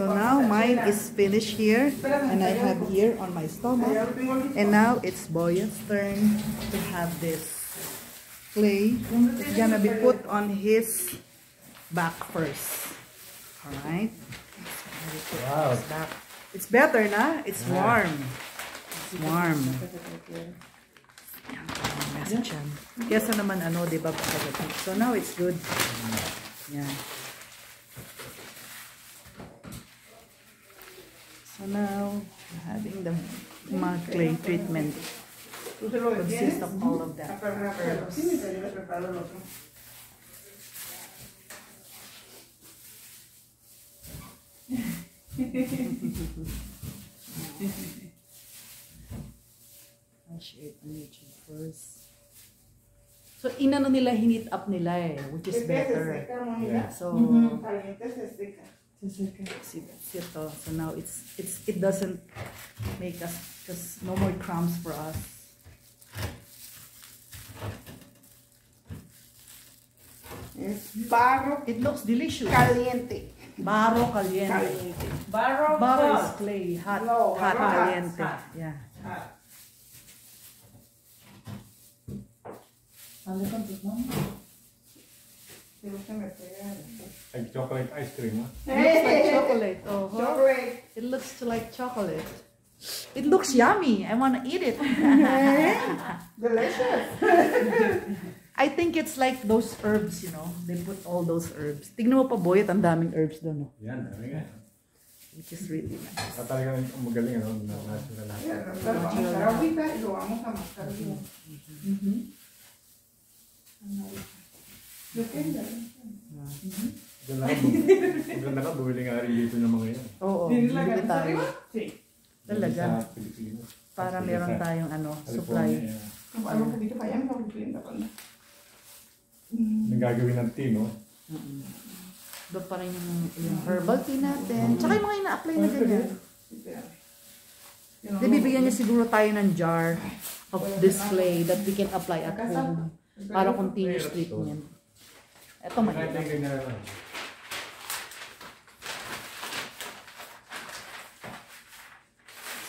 So now mine is finished here, and I have here on my stomach. And now it's Boya's turn to have this clay. It's gonna be put on his back first. Alright? Wow. It's better na? It's warm. It's warm. Kesa naman ano, di ba? So now it's good. Yan. So now, having the mud clay treatment. Consists of all of that. I'll share it on YouTube first. So, inano nila, hinit up nila eh, which is better. Yeah. So, see, that's it. So now it's, it's, it doesn't make us, because no more crumbs for us. Es barro It looks delicious. caliente. Barro caliente. Caliente. Barro, Barro is clay, hot, No, hot barro hot, caliente. hot. Yeah. Ano kang tignan? Pero se me pega. Like chocolate ice cream, huh? It looks like chocolate. Oh, huh? Chocolate. It looks like chocolate. It looks yummy. I want to eat it. Delicious. I think it's like those herbs, you know. They put all those herbs. Tignan mo pa, boy, ang daming herbs doon, no? Yan, dami nga. Which is really nice. Sa talagang magaling, ano, na natural lahat. Pero vamos a hacer ahorita y lo vamos a mascar bien. Yo qué Maganda ka, bumili nga rin dito ng mga yan. Oo, ¿Tiene la bibili ganito tayo. Talaga. Sa Pilipinas. Para meron tayong ano, supply. yeah. Como algo un poquito para allá, mejor que tienda para allá. Yung gagawin ng tea, no? Doon pa rin yung, yung herbal tea natin. Tsaka yung mga ina-apply na ganyan. Di bibigyan niya siguro tayo ng jar of this clay that we can apply at home para continuous treatment. Ito Kahit mahirap.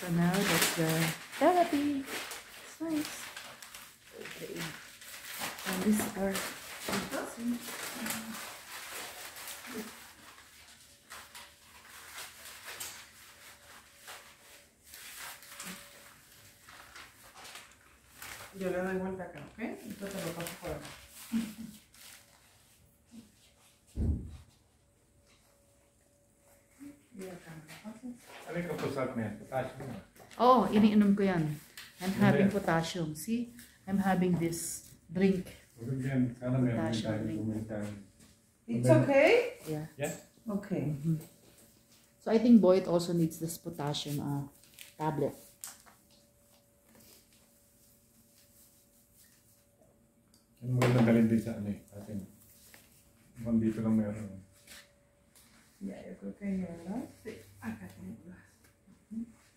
So now that's the therapy. It's nice. Okay. And these are Yo le doy vuelta acá, ¿ok? Entonces lo paso por acá. Ano yung kapusat na yan? Potassium. ah. Oh, iniinom ko yan. I'm having potassium. See? I'm having this drink. Yan, sana meron din Potassium tayo. It's okay? Yeah. Yeah? Okay. So I think Boyd also needs this potassium uh, tablet. Yung magandang dalhin din sa ano eh, atin. Mukhang dito lang meron. Ya, yo creo que ahí, ¿verdad? Sí. Acá tengo.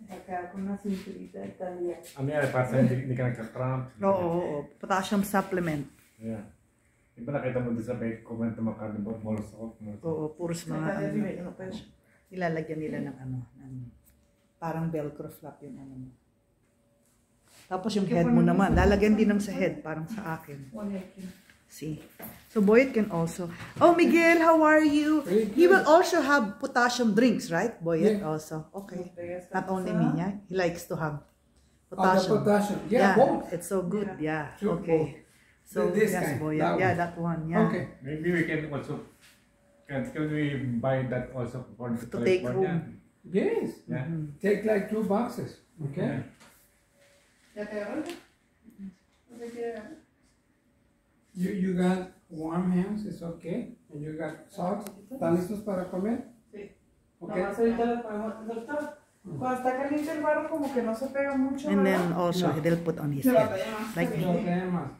Acá con una cinturita de talía. Ano yan, para sa hindi, hindi ka nagka-cramp. Oo. Potassium supplement. Yeah. Di ba nakita mo din sa may comment mga molar salt? molar salt? Oo, puros mga Acá de ano. arriba, yo no puedo. Nilalagyan nila ng ano, ng parang velcro flap yung ano mo. Tapos yung head mo naman, lalagyan din ng sa head, parang sa akin. Pone aquí. See? So Boyd can also... Oh, Miguel, how are you? He will also have potassium drinks, right? Boyd also. Okay. Not only me, yeah? He likes to have Oh, potassium. potassium. Yeah, both. It's so good, yeah. Sure, Okay. So, This yes, kind, Boyd. that Yeah, that one, yeah. Okay. Maybe we can also, can, can we buy that also for the To take California? home. Yes. Yeah. Mhm. Take like two boxes. Okay. ¿Ya okay. And you got socks. ¿Están listos para comer? Sí. Okay. Nomás ahorita le ponemos. Doctor, cuando está caliente el barro, como que no se pega mucho. And ¿verdad? then also, No. they'll put on his head. Like más.